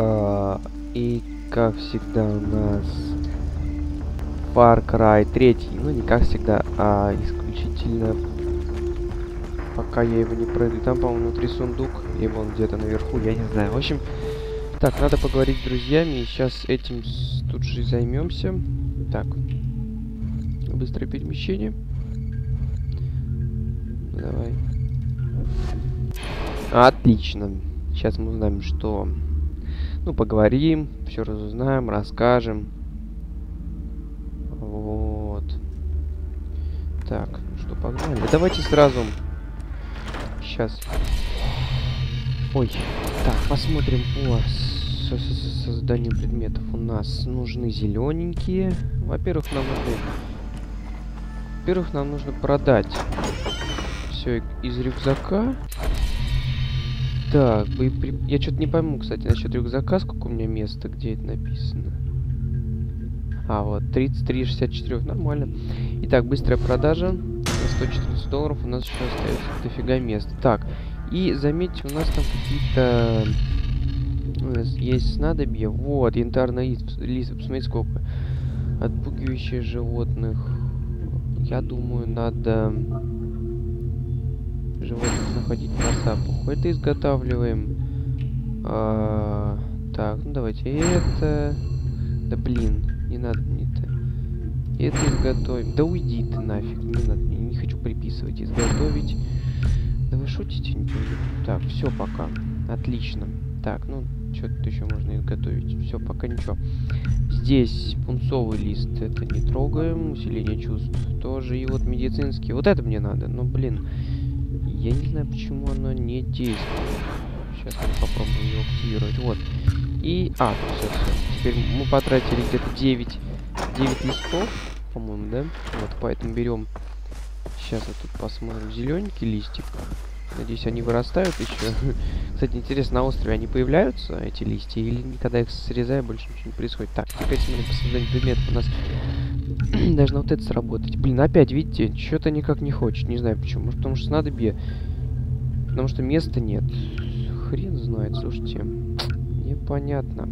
А, и как всегда у нас Far Cry 3. Ну не как всегда, а исключительно пока я его не пройду. Там, по-моему, внутри сундук, либо он где-то наверху, я не знаю. В общем, так, надо поговорить с друзьями, и сейчас этим тут же займемся. Так, быстрое перемещение. Давай. Отлично. Сейчас мы узнаем, что... Ну, поговорим, все разузнаем, расскажем. Вот. Так, ну что, погнали. Давайте сразу... Сейчас. Ой. Так, посмотрим по созданию предметов. У нас нужны зелененькие. Во-первых, нам нужны... Во-первых, нам нужно продать все из рюкзака. Так, боепри... я что-то не пойму, кстати, насчет рюкзака, сколько у меня места, где это написано. А, вот, 33,64, нормально. Итак, быстрая продажа. На 114 долларов у нас еще остается дофига места. Так, и заметьте, у нас там какие-то... Есть снадобья. Вот, янтарный лист. лист посмотрите, сколько. Отпугивающие животных. Я думаю, надо животных находить по запаху. Это изготавливаем. А, так, ну давайте это. Да блин, не надо мне это. Это изготовим. Да уйди ты нафиг, не надо, не, не хочу приписывать. Изготовить. Да вы шутите? Не так, все пока. Отлично. Так, ну, что-то еще можно изготовить. Все, пока ничего. Здесь пунцовый лист, это не трогаем. Усиление чувств тоже. И вот медицинский. Вот это мне надо. Ну, блин. Я не знаю, почему оно не действует. Сейчас мы попробуем его активировать. Вот. И... А, все, все. Теперь мы потратили где-то 9, 9 листов, по-моему, да? Вот, поэтому берем... Сейчас вот тут посмотрим. Зелененький листик. Надеюсь, они вырастают еще. Кстати, интересно, на острове они появляются, эти листья, или когда их срезаю, больше ничего не происходит. Так, теперь смотрим, по созданию предметов у нас должно вот это сработать. Блин, опять, видите, что-то никак не хочет. Не знаю почему. Может, потому что снадобье. Потому что места нет. Хрен знает, слушайте. Непонятно.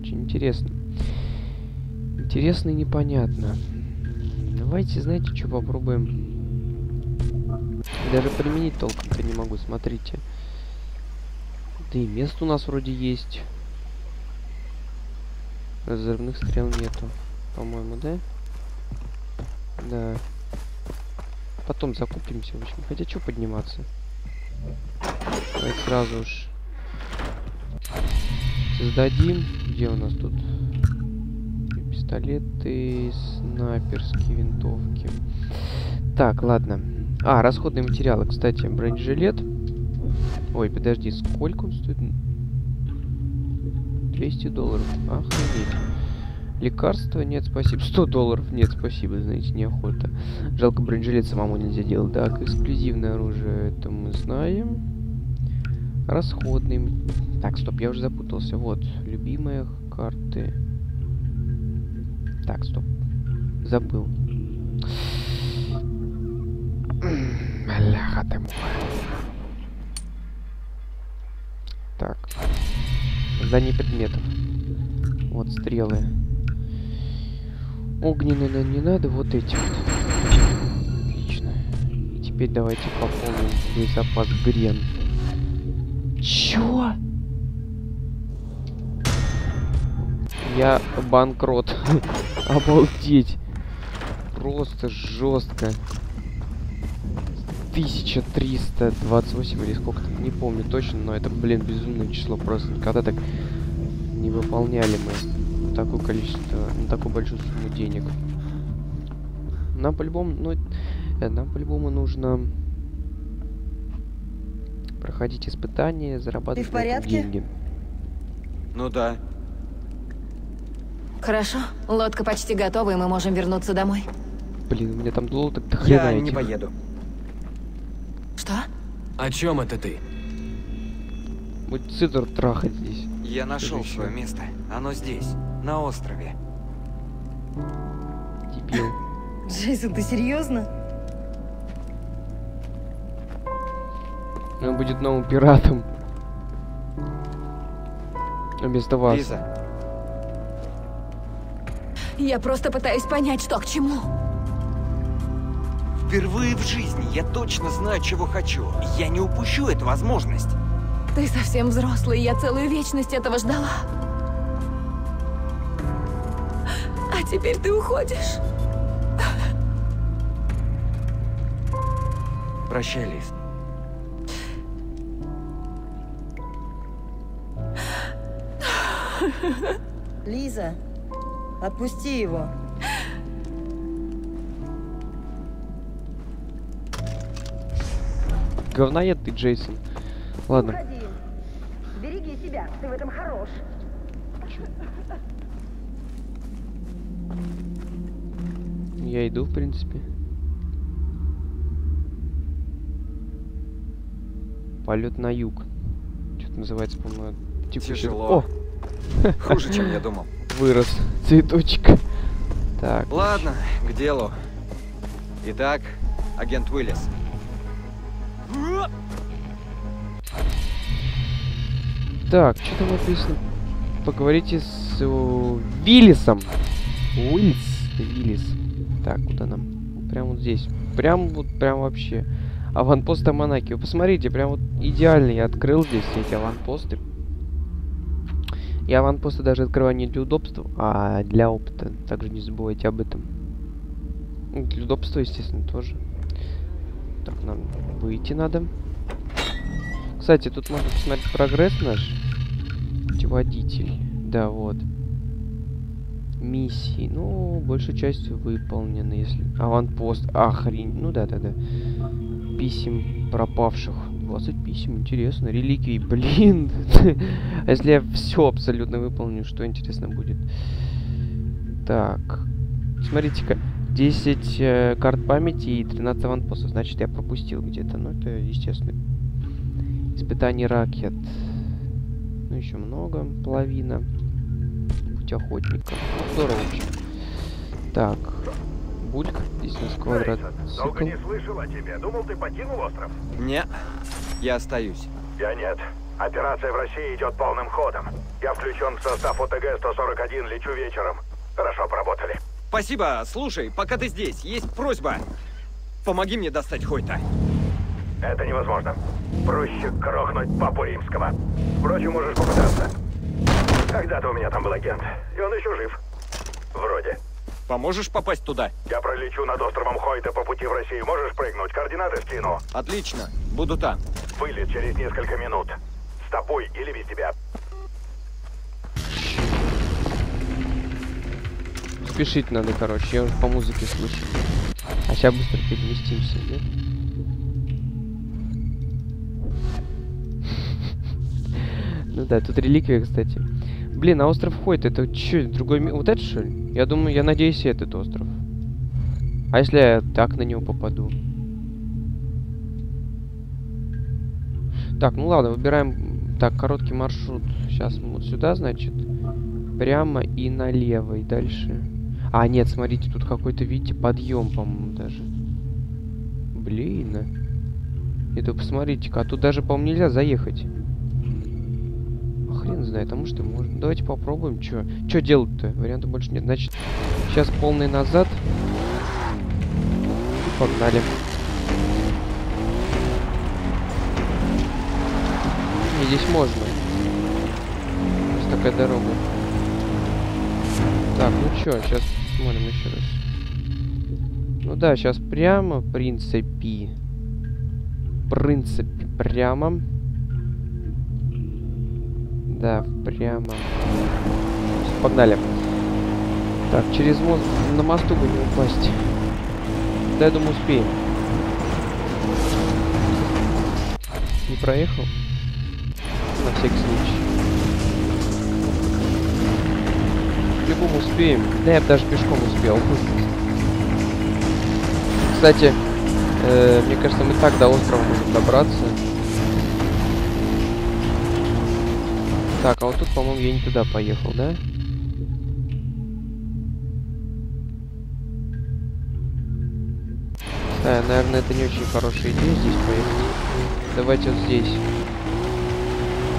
Очень интересно. Интересно и непонятно. Давайте, знаете, что попробуем. Даже применить толком-то не могу, смотрите. Да и место у нас вроде есть. Разрывных стрел нету. По-моему, да? Да. Потом закупимся, в общем. Хотя что подниматься? Давайте сразу уж создадим. Где у нас тут? Пистолеты, снайперские винтовки. Так, ладно. А, расходные материалы. Кстати, бронежилет. Ой, подожди, сколько он стоит? 200 долларов. Охренеть. Лекарства? Нет, спасибо. 100 долларов? Нет, спасибо, знаете, неохота. Жалко, бронежилет самому нельзя делать. Так, эксклюзивное оружие, это мы знаем. Расходный. Так, стоп, я уже запутался. Вот, любимые карты. Так, стоп. Забыл. Бляха ты Так. Создание предметов. Вот стрелы. Огненные не надо, вот эти вот. Отлично. И теперь давайте пополним боезапас Грен. Чё? Я банкрот. Обалдеть. Просто жестко. 1328 или сколько там, не помню точно, но это, блин, безумное число. Просто никогда так не выполняли мы такое количество, на такую большую сумму денег. Нам по-любому, ну, э, нам по-любому нужно проходить испытания, зарабатывать Ты в порядке? деньги. Ну да. Хорошо, лодка почти готова, и мы можем вернуться домой. Блин, у меня там лодок до хрена Я не этих. поеду. Что? О чем это ты? Будет цитр трахать здесь. Я нашел свое место. Оно здесь, на острове. Дебил. Джейсон, ты серьезно? Он будет новым пиратом. Вместо вас. Лиза, Я просто пытаюсь понять, что к чему. Впервые в жизни я точно знаю, чего хочу. Я не упущу эту возможность. Ты совсем взрослый, я целую вечность этого ждала. А теперь ты уходишь. Прощай, Лиз. Лиза, отпусти его. Говноед ты, Джейсон. Ладно. Уходи. Береги себя, ты в этом хорош. Я иду, в принципе. Полет на юг. Что-то называется, по-моему, текущий- Тяжело. Хуже, чем я думал. О, вырос цветочек. Так, Ладно, к делу. Итак, агент Уиллис. Так, что там написано? Поговорите с э, Виллисом. Уиллис, Виллис. Так, куда нам? Прям вот здесь. Прям вот, прям вообще. Аванпост Аманаки. Вы посмотрите, прям вот идеально я открыл здесь все эти аванпосты. Я аванпосты даже открываю не для удобства, а для опыта. Также не забывайте об этом. Для удобства, естественно, тоже. Так, нам выйти надо. Кстати, тут можно посмотреть прогресс наш. Путеводитель. Да, вот. Миссии. Ну, большей частью выполнены, если... Аванпост. Охрень. Ну да, да, да. Писем пропавших. 20 писем, интересно. Реликвий, блин. А если я все абсолютно выполню, что интересно будет? Так. Смотрите-ка. 10 э, карт памяти и 13 аванпостов. Значит, я пропустил где-то. Ну, это естественно. Испытание ракет. Ну, еще много. Половина. Путь охотника. Ну, здорово вообще. Так. Бульк. Здесь у нас квадрат. Долго не слышал о тебе. Думал, ты покинул остров? Не, я остаюсь. Я нет. Операция в России идет полным ходом. Я включен в состав ОТГ-141, лечу вечером. Хорошо поработали. Спасибо. Слушай, пока ты здесь, есть просьба. Помоги мне достать Хойта. Это невозможно. Проще крохнуть папу римского. Впрочем, можешь попытаться. Когда-то у меня там был агент, и он еще жив. Вроде. Поможешь попасть туда? Я пролечу над островом Хойта по пути в Россию. Можешь прыгнуть? Координаты скину. Отлично. Буду там. Вылет через несколько минут. С тобой или без тебя. Спешить надо, короче. Я уже по музыке слышу. А сейчас быстро переместимся, да? Ну да, тут реликвия, кстати. Блин, а остров Хойт, это что, другой мир? Вот это что ли? Я думаю, я надеюсь, этот остров. А если я так на него попаду? Так, ну ладно, выбираем... Так, короткий маршрут. Сейчас мы вот сюда, значит. Прямо и налево, и дальше. А, нет, смотрите, тут какой-то, видите, подъем, по-моему, даже. Блин. а. Это посмотрите-ка, а тут даже, по-моему, нельзя заехать. А хрен знает, а может и можно. Давайте попробуем, чё. Чё делать-то? Вариантов больше нет. Значит, сейчас полный назад. И погнали. Не, здесь можно. Есть такая дорога. Так, ну чё, сейчас смотрим еще раз. Ну да, сейчас прямо, в принципе. В принципе, прямо. Да, прямо. Погнали. Так, через мост, на мосту бы не упасть. Да, я думаю, успеем. Не проехал? На всякий случай. По-любому успеем. Да, я бы даже пешком успел. Кстати, э, мне кажется, мы так до острова можем добраться. Так, а вот тут, по-моему, я не туда поехал, да? Да, наверное, это не очень хорошая идея здесь поехать. Давайте вот здесь.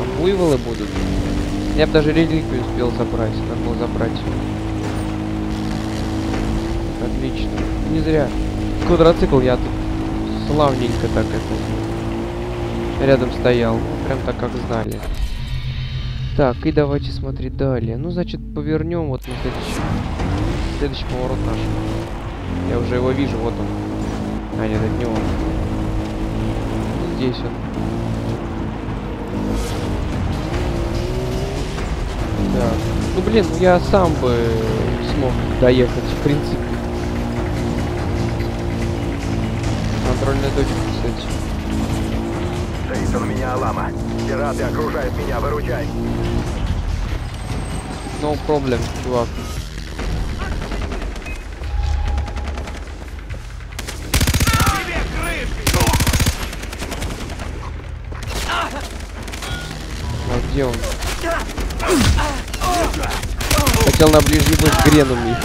Там буйволы будут. Я бы даже реликвию успел забрать. Надо было забрать. Отлично. Не зря. Квадроцикл я тут славненько так это рядом стоял. Прям так, как знали. Так, и давайте смотреть далее. Ну, значит, повернем вот на следующий, следующий поворот наш. Я уже его вижу, вот он. А, нет, это не он. Здесь он. Так. Ну, блин, я сам бы смог доехать, в принципе. Контрольная точка, кстати. У меня Алама. Пираты окружают меня, выручай. No problem, чувак. А где он? Хотел на ближний бой с греном их.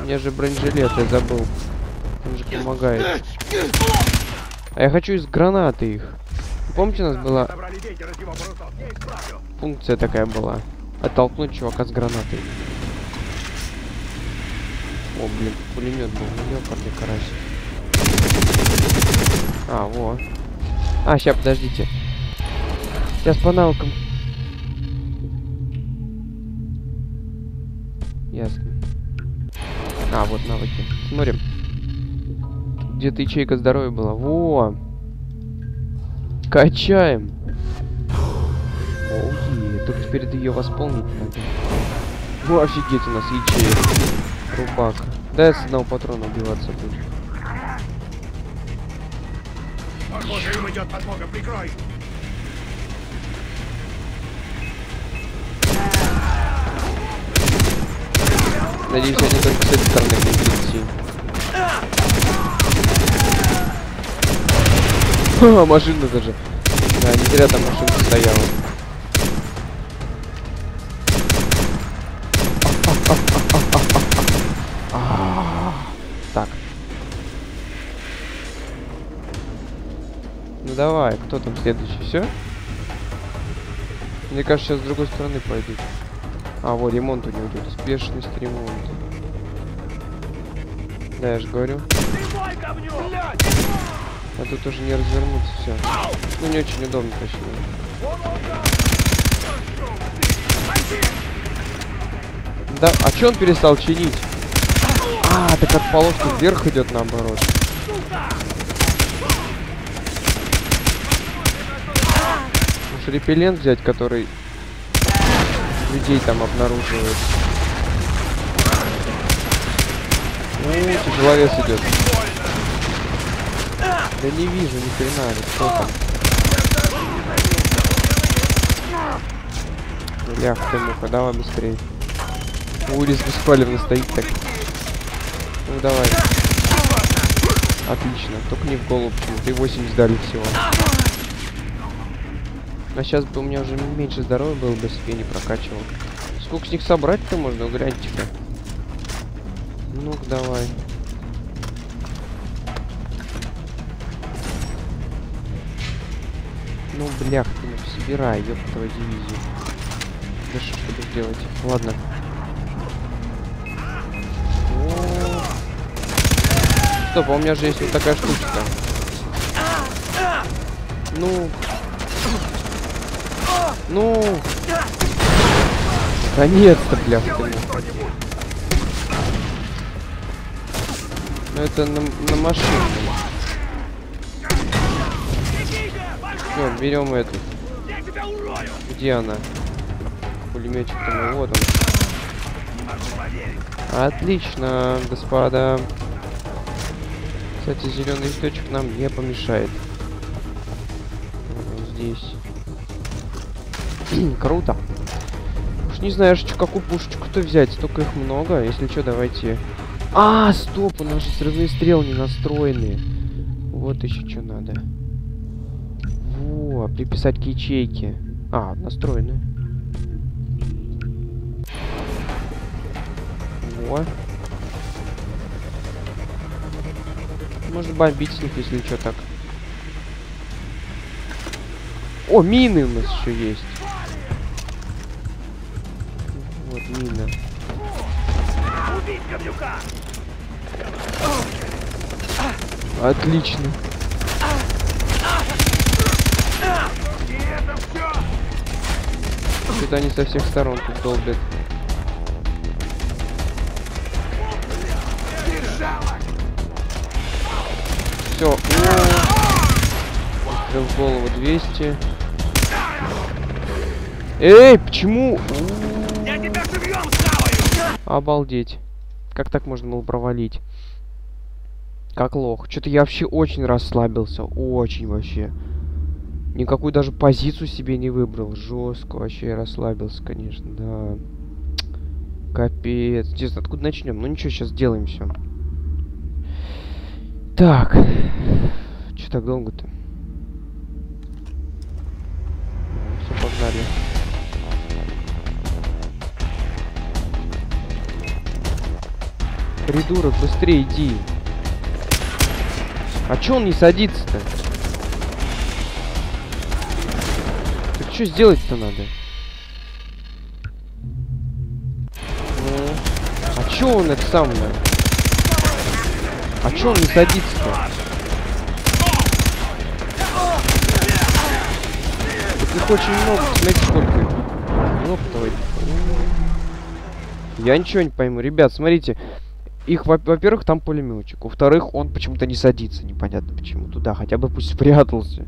Мне же бронежилет, я забыл. Он же помогает. А я хочу из гранаты их. Помните, у нас была функция такая была. Оттолкнуть чувака с гранатой. О, блин, пулемет был. Ну, ёпарный карась. А, во. А, сейчас, подождите. Сейчас по навыкам. Ясно. А, вот навыки. Смотрим. Где-то ячейка здоровья была. Во! Качаем. Оу, только теперь ее восполнить надо. Ну, офигеть, у нас ячеек. Рубака. Да, с одного патрона убиваться будет. Похоже, им идет подмога, прикрой. Надеюсь, они только с этой стороны будут идти. Ха, машина даже. Да, не зря там машина стояла. А, Так. Ну давай, кто там следующий? Все? Мне кажется, сейчас с другой стороны пойдут. А, вот ремонт у него идет. Успешность ремонта. Да, я же говорю. А тут уже не развернуться все. Ну не очень удобно точнее. Да, а че он перестал чинить? А, так от полоски вверх идет наоборот. Может репеллент взять, который людей там обнаруживает. Ну, тяжеловес идет. Да не вижу ни хрена, кто там. Лях ты муха, давай быстрее. Улис беспалевно стоит так. Ну давай. Отлично, только не в голову. И 80 дали всего. А сейчас бы у меня уже меньше здоровья было бы, я не прокачивал. Сколько с них собрать-то можно? Гляньте-ка. Ну-ка, давай. Ну, блях, ты ну, собирай, ёптова дивизию. Да что ж будешь делать? Ладно. О. Стоп, а у меня же есть вот такая штучка. Ну. Ну. Наконец-то, блях, ты ну. Ну это на, на машине. Все, берем эту. Где она? Пулеметчик там, вот он. Отлично, господа. Кстати, зеленый листочек нам не помешает. Вот здесь. Круто. Уж не знаю, что какую пушечку-то взять. Столько их много. Если что, давайте... А, стоп, у нас же взрывные стрелы не настроены. Вот еще что надо. Во, приписать к ячейке. А, настроены. Во. Может бомбить с них, если что так. О, мины у нас еще есть. Мина. Отлично. Что-то они со всех сторон тут долбят. Все. Выстрел в голову 200. Эй, почему? Я тебя живьем схаваю! Обалдеть. Как так можно было провалить? Как лох. Что-то я вообще очень расслабился. Очень вообще. Никакую даже позицию себе не выбрал. Жестко вообще расслабился, конечно, да. Капец. Интересно, откуда начнем? Ну ничего, сейчас сделаем все. Так. Че так долго-то? Все, погнали. Придурок, быстрее иди. А чё он не садится-то? Так что сделать-то надо? Ну, а чё он это самое? А чё он не садится-то? Их очень много, смотрите сколько. Твою. Я ничего не пойму. Ребят, смотрите. Их, во- во-первых, там пулеметчик. Во-вторых, он почему-то не садится. Непонятно почему. Туда хотя бы пусть спрятался.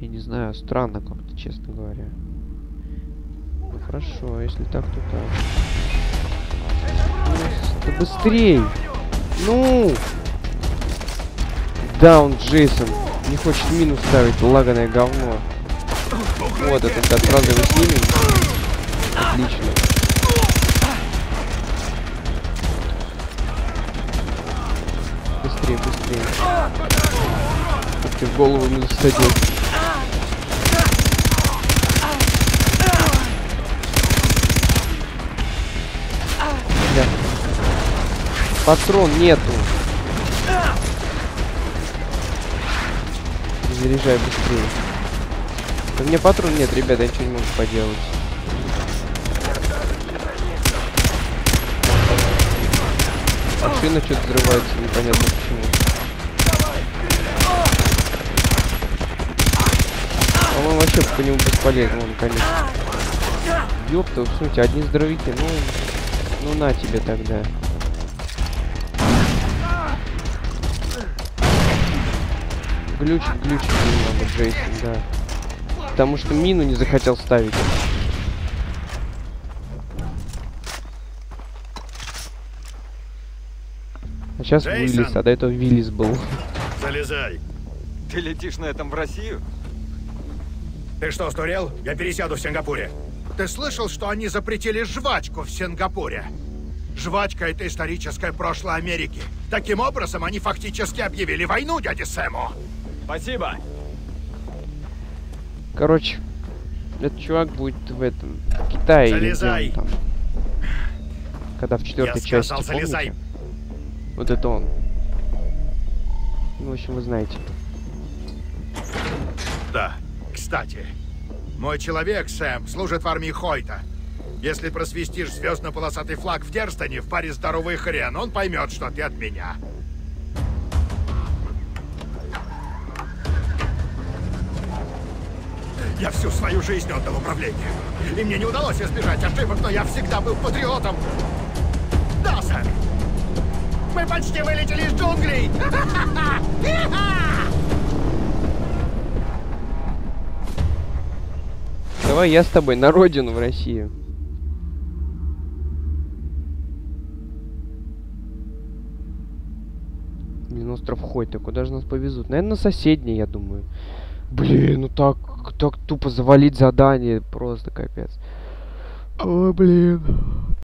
Я не знаю, странно как-то, честно говоря. Ну хорошо, если так, то так. Да быстрей! Ну! Даун, Джейсон. Не хочет минус ставить, лаганое говно. Вот это сразу его снимем. Отлично. Быстрее, быстрее. Ты, в голову не засадил. Бля. Патрон нету. Заряжай быстрее. У меня патрон нет, ребята, я ничего не могу поделать. Машина что-то взрывается, непонятно почему. По-моему, вообще по нему бесполезно, вон, конечно. Ёпта, в смысле, одни здоровики, ну... Ну на тебе тогда. Глючит, глючит немного Джейсон, да. Потому что мину не захотел ставить. А сейчас Джейсон! Уиллис, а до этого Виллис был. Залезай. Ты летишь на этом в Россию? Ты что, сдурел? Я пересяду в Сингапуре. Ты слышал, что они запретили жвачку в Сингапуре? Жвачка — это историческое прошлое Америки. Таким образом, они фактически объявили войну дяде Сэму. Спасибо. Короче, этот чувак будет в этом в Китае или где он Залезай. там. Когда в четвертой Я части, сказал, залезай. Вот это он. Ну, в общем, вы знаете. Да, кстати, мой человек, Сэм, служит в армии Хойта. Если просвистишь звездно-полосатый флаг в Дерстоне в паре здоровый хрен, он поймет, что ты от меня. Я всю свою жизнь отдал управлению. И мне не удалось избежать ошибок, но я всегда был патриотом. Да, сэр. Мы почти вылетели из джунглей. Давай я с тобой на родину в Россию. Блин, остров Хойта, куда же нас повезут? Наверное, на соседний, я думаю. Блин, ну так, так тупо завалить задание, просто капец. Ой, блин.